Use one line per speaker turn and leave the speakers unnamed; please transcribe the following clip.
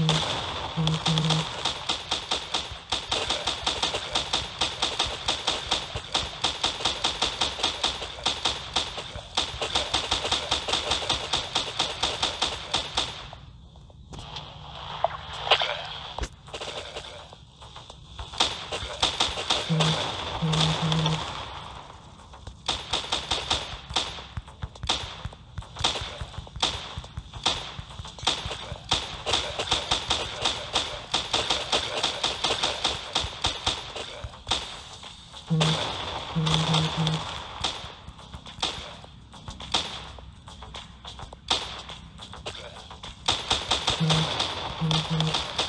Mm-hmm. mm-hmm.
Mm-hmm. mm-hmm.
mm-hmm.